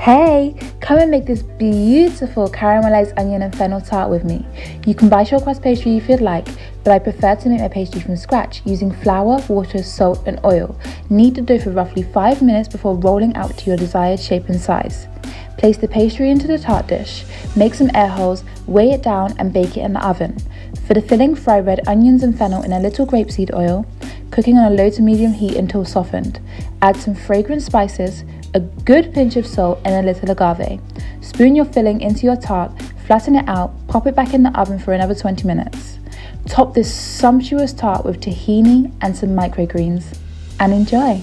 Hey, come and make this beautiful caramelized onion and fennel tart with me. You can buy short crust pastry if you'd like, but I prefer to make my pastry from scratch using flour, water, salt, and oil. Knead the dough for roughly 5 minutes before rolling out to your desired shape and size. Place the pastry into the tart dish, make some air holes, weigh it down, and bake it in the oven. For the filling, fry red onions and fennel in a little grapeseed oil, cooking on a low to medium heat until softened. Add some fragrant spices, a good pinch of salt, and a little agave. Spoon your filling into your tart, flatten it out, pop it back in the oven for another 20 minutes. Top this sumptuous tart with tahini and some microgreens, and enjoy!